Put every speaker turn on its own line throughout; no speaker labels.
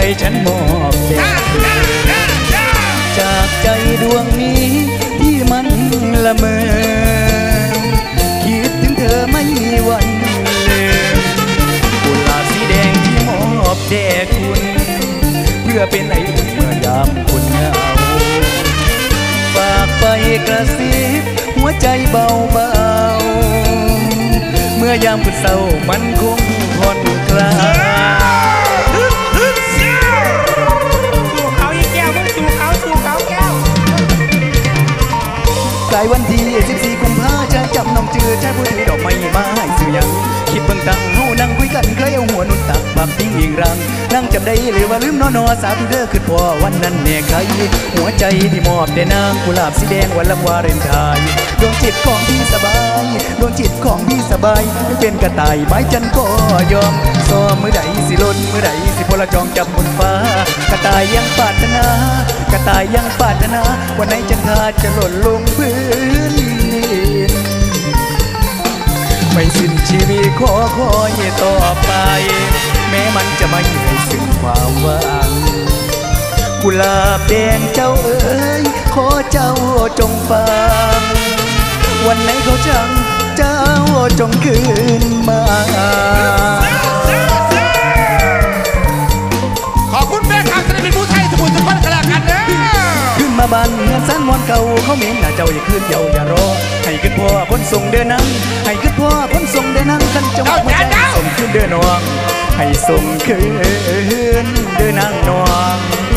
ใจฉันมอบแด่เธอจากใจดวงนี้ที่มันละเมอ คิดถึงเธอไม่มีวันลืมกุหลาบสีแดงที่มอบแด่คุณ เพื่อเป็นไออุ่นเมื่อยามคุณเหงาฝากไปกระซิบหัวใจเบาเบาๆเมื่อยามคุณเศร้ามันคงผ่อนคลายายวันที่ 14กุมภาชายจำน้องจือชายผู้ถือดอกไม้มาให้สื่อยังคิดเบิ่งตังเฮานั่งคุยกันเคยเอาหัวหนุนตักผักทิ้งยิงรังนั่งจำได้เลยว่าลืมนอนอสาธุเด้อคือพอวันนั้นแน่ใครหัวใจที่มอบแด่นางกุหลาบสีแดงวันละวาเรนไทน์ดวงจิตของพี่สบายดวงจิตของพี่สบายเป็นกระต่ายไม้จันก็ยอมซอมือใดสิลนมือใดสิพลจองจับบน ระตายยังปาถนา วันไหนจันทราจะหล่นลงพื้นดินไม่สิ้นชีวิตขอคอยต่อไป แม้มันจะไม่ให้สิ้นความหวังกุหลาบแดงเจ้าเอ๋ยขอเจ้าจงฟัง วันไหนเขาจังเจ้าจงคืน
เก่า
เขาเมงหน้าเจ้าอย่าขึ้นเยาอย่ารอ ให้ขึ้นพ่อพ้นส่งเดินนั่งให้ขึ้นพ่อพ้นส่งเดินนั่งขันจังหวะหัวใจส่งขึ้นเดินนวงให้ส่งคืนเดินนั่งนวง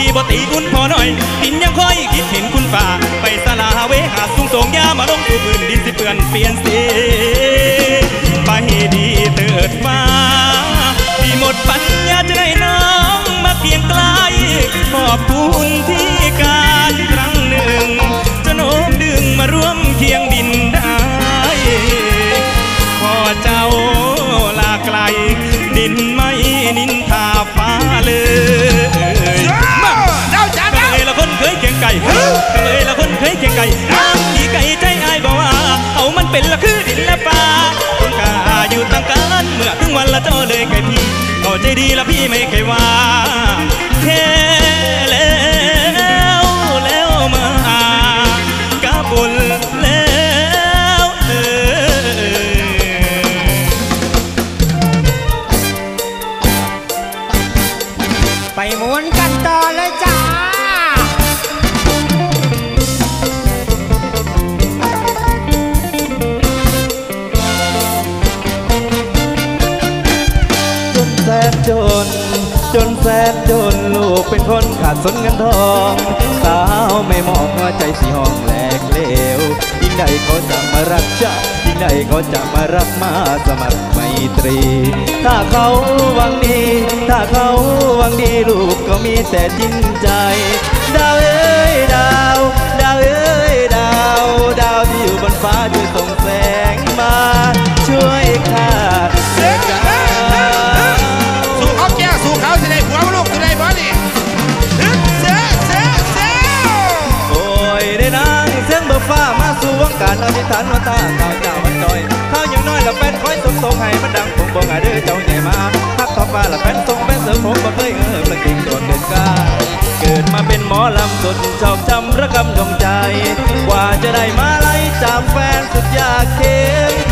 พี่
บ่ตีอุ่นพอหน่อยดินยังคอยคิดเห็นคุณฝ่า ไปสลาเวหาสูงส่งยามาลงสู่พื้นดินสิเปื่อนเปลี่ยนสีไปดีเถิดฟ้าที่หมดปัญญาจะได้น้องมาเพียงไกลขอบคุณที่การครั้งหนึ่งจะโน้มดึงมาร่วมเคียงดินได้พอเจ้าลาไกลดินไม่นิน เป็นละคือดินละป่าคนกาอยู่ต่างกันเมื่อถึงวันละเจ้าเลยไก่พี่เอาใจดีละพี่ไม่เคยว่า
สนเงินทอง สาวไม่มองว่าใจสีห้องแหลกเลวยิ่งใดเขาสั่งมารักจ้ายิ่ง
ใดเขาจะมารับมาสมัครไมตรี ถ้าเขาหวังดี ถ้าเขาหวังดีลูกก็มีแต่จริงใจ ดาวเอ้ยดาว ดาวเอ้ยดาว ดาวที่อยู่บนฟ้าช่วยารอธิษฐานว่าตาข้าวเจ้ามันจอยข้าวอย่างน้อยละแฟนคอยส่งส่งให้มันดังผมบอกไงเด้อเจ้าใหญ่มาพักท้องฟ้าละแฟนส่งแฟนเสือผมบ่เคยเออประกิ่งตัวเกินกาเกิดมาเป็นหมอลำสุดชอบจำระกำดวงใจ กว่าจะได้มาไล่จากแฟนสุดยากเข็น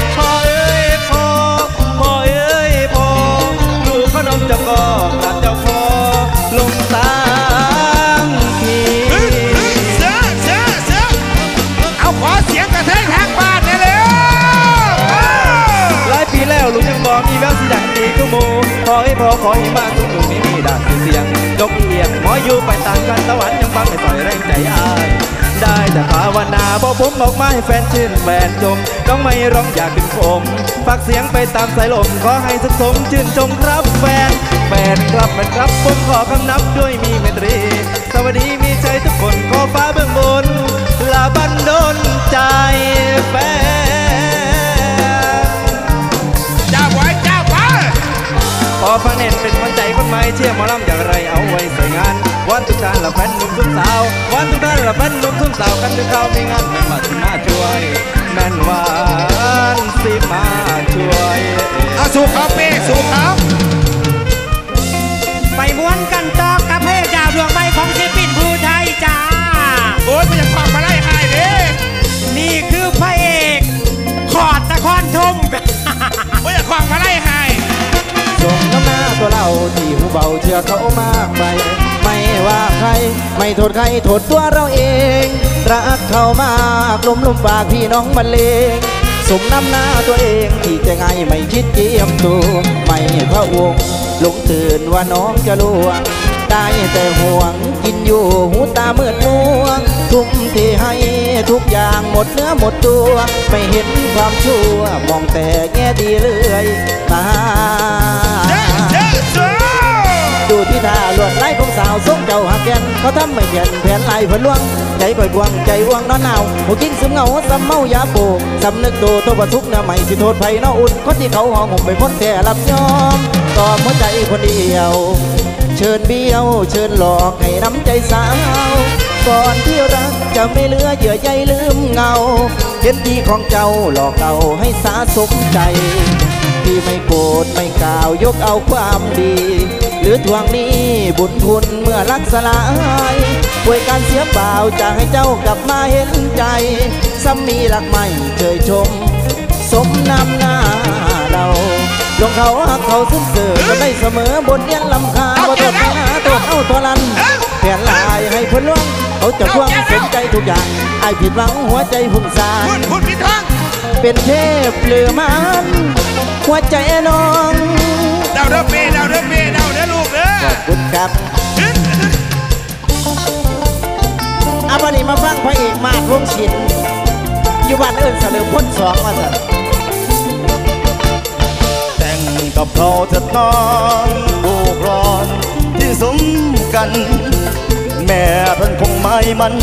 ขอให้ากทุกหนุ่นี้มีด่านเสียงยกเอียงหมออยู่ไปต่างกันตะวันยังฟังให้ต่อยแรงใจอาย ได้แต่ภาวนาพอผมออกมาให้แฟนชื่นแฟนชมต้องไม่ร้องอยากขึ้นผมฝากเสียงไปตามสายลมขอให้สุขสมชื่นชมครับแฟนแฟนครับแฟนครับผมขอคำนับด้วยมีเมตรี สวัสดีมีใจทุกคนขอฟ้าเบื้องบนลาบันดลใจแฟน พอฟังเนตรเป็นคนใจคนใหม่เชื่อหมอลำอย่างไรเอาไว้ใส่งานวันทุกท่านละแฟนหนุ่มทุกสาววันทุกท่านละแฟนหนุ่มทุกสาวกันถึงเขามีงานแม่นว่าสิมาช่วยแม่นวานสิมาช่วย
อาสู่เขาเป้สู่เขา
ไป เรา
ที่หูเบาเชื่อเขามากไป ไม่ว่าใคร ไม่โทษใครโทษตัวเราเอง รักเขามากลมลุมปากพี่น้องบรรเลงสมน้ำหน้าตัวเองที่จะไงไม่คิดเจียมตัวไม่พระวงศ์หลงตื่นว่าน้องจะลวงได้แต่ห่วงกินอยู่หูตามืดมัวทุ่มเทให้ทุกอย่างหมดเนื้อหมดตัว ไม่เห็นความชั่วมองแต่ เขาทำไม่เพียนแผนไล่เพิ่นลวง ใจก่อยบวง ใจว่วงนอนหนาวหูกินซึมเหงาซ้ำเมายาโปสำนึกตัวตัวประทุกเนื้อใหม่สิโทษไผนออุ่นคนที่เขาหอมผมไปพ้นแต่รับยอมตอมหัวใจคนเดียว เชิญเบี้ยว เชิญหลอกให้น้ำใจสาวก่อนที่รักจะไม่เหลือเยื่อใยลืมเงาเห็นดีของเจ้าหลอกเอาให้สาสมใจ ที่ไม่โกรธไม่กล่าวยกเอาความดี หรือทวงหนี้บุญคุณเมื่อรักสลายป่วยการเสียเปล่าจะให้เจ้ากลับมาเห็นใจซ้ำมีรักใหม่เชยชม สมนำหน้าเราลงเขาหักเขาซึ้งเสือก็ได้เสมอบทเรียนลำคาบ่ต้องไปหาตัวเอาตัวลันแผนลายให้พ้นล่วง เขาจะควงสนใจทุกอย่างไอายผิดหวังหัวใจพุ่งสา
พู
น
ดพูดผิดท้อง
เป็นเทพหรือมันหัวใจน้อง
เดาเด้อเป้เดาเด้อเป้เดาเด้อลูกเด้อ
ขอบคุณครับอาวันนี้มาฟังพระเอกมากวงศิลป์อยู่บ้านเอิญเสลิมพ้นสองมาสันแต่งกับเขาเถิดนอนบุกรอนที่สมกัน แม่ท่านคงไม่มัน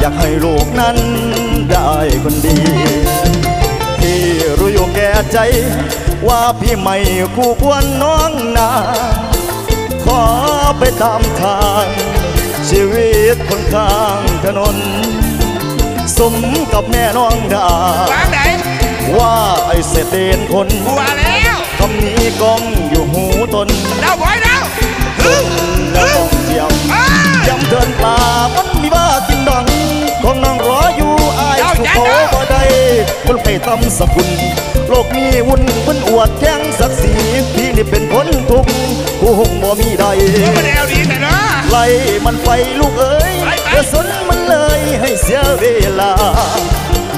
อยากให้ลูกนั้นได้คนดี พี่รู้อยู่แก่ใจ ว่าพี่ไม่คู่ควรน้องนาขอไปตามทาง ชีวิตคนข้างถนน สมกับแม่น้องดาวา
งไหน
ว่าไอ้เศษเดนคน
กูว่าแล้ว
คำนี้ก้องอยู่หูตน
เดาไว้เดาฮึม
แล้ว คนไปทำสกุลโลกมีวุ่นเพิ่นอวดแจ้งศักดิ์ศรีพี่นี่เป็นคนทุกข์ผู้หงบ่มีใด
มันแนวดีแต่เนาะ
ไล่มันไปลูกเอ้ย
ไปไป
อย่าสนมันเลยให้เสียเวลา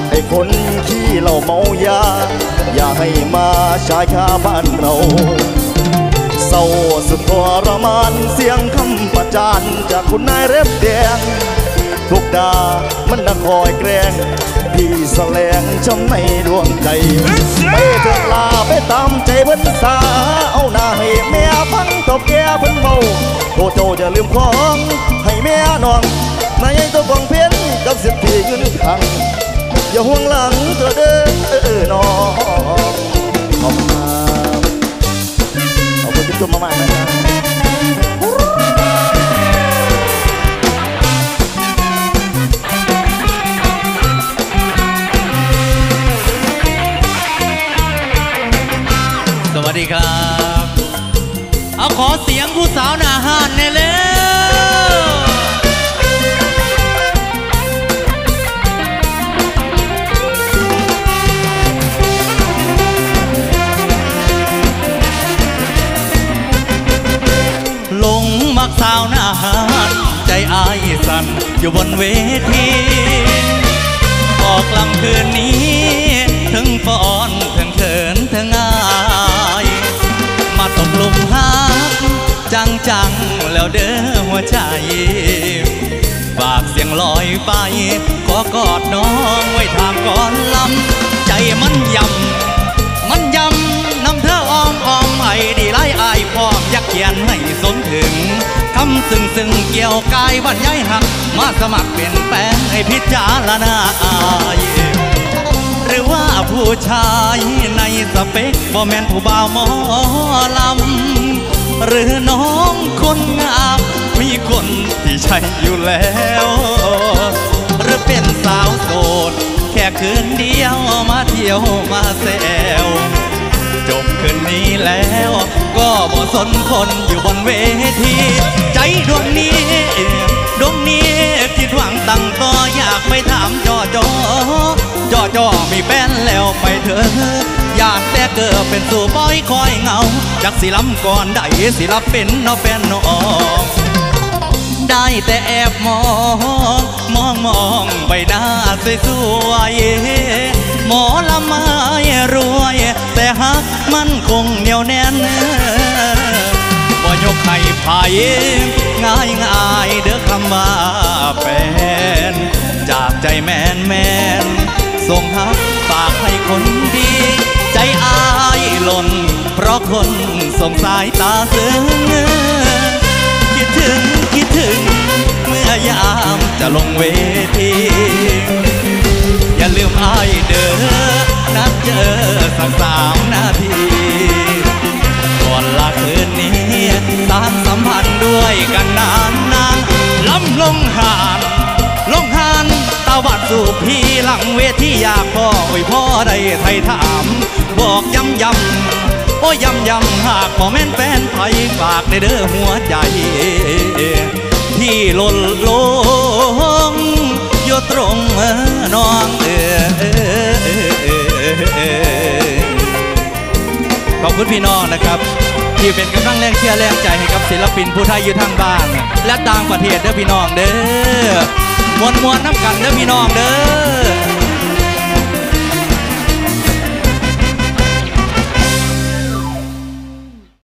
ไอ้คนขี้เหล้าเมายา อย่าให้มาชายคาบ้านเราเศร้าสุดทรมานเสียงคำประจานจากคุณนายเร็บแดง
ทุกดา มันดังคอยแกล้งพี่แสลงช้ำในดวงใจไปเถิดลาไปตามใจเพิ่นสา เอาหน้าให้แม่ฟังตบแก่เพิ่นเบาโอ้โจอย่าลืมของ ให้แม่นองนายตัวกองเพี้ยนกับสิทธิ์ที่ยืนขัง อย่าห่วงหลังเธอเด้อเออน้องขอบคุณครับขอบคุณที่ชมมากๆนะครับ
วัสดีครับ เอาขอเสียงผู้สาวหน้าห้านแน่เร็วหลงมักสาวหน้าห้านใจอายสั่นอยู่บนเวที ออกลำคืนนี้ แล้วเด้อหัวใจฝากเสียงลอยไป ขอกอดน้องไว้ทางก่อนลำ ใจมันยำ มันยำนำเธออ้อมอ้อมให้ดีไล่อายพร้อมอยากเขียนให้สมถึงคำซึ่งซึ่งเกี่ยวกายวันย้ายหัก มาสมัครเป็นแปลงให้พิจารณาอายหรือว่าผู้ชายในสเปคบ่แมนผู้บ่าวหมอลำ หรือน้องคนงาม มีคนที่ใช่อยู่แล้ว หรือเป็นสาวโสด แค่คืนเดียวมาเที่ยวมาแซวจบคืนนี้แล้ว ก็บ่สนคนอยู่บนเวที ใจดวงนี้ ดหวังตั้งต่อยากไปถามจอจอจอจอมีแฟนแล้วไปเถอะ อยากแต่เกิดเป็นสู่บอยคอยเงาจากสิลำก่อนได้สิรับเป็นนอแฟนนองได้แต่แอบมอง มองมองใบหน้าสวยๆหมอลำไม้รวย แต่ฮักมันคงเหนียวแน่น กให้ไผ่ง่ายง่ายเด้อคำว่าแฟน จากใจแมนแมนส่งฮักฝากให้คนดี ใจอายหล่น เพราะคนส่งสายตาซึ้งคิดถึงคิดถึง เมื่อยามจะลงเวที อย่าลืมอายเด้อนัดเจอสาม สร้างสัมพันธ์ด้วยกันนานนานล้ำลงหานลงหานตาวัดสู่พี่หลังเวทีอยากพ่อโอ้ยพ่อได้ไทยถาม บอกย้ำย้ำโอ้ยย้ำย้ำหากบ่แม่นแฟนไทยฝากในเด้อหัวใจ ที่หล่นลงอยู่ตรงน้องเออขอบคุณพี่น้องนะครับ ที่เป็นกำลังแรงเชียร์แรงใจให้กับศิลปินผู้ไทยอยู่ทางบ้านและต่างประเทศเด้อพี่น้องเด้อมวนมวนน้ำกันเด้อพี่น้องเด้อ